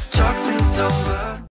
should talk things over.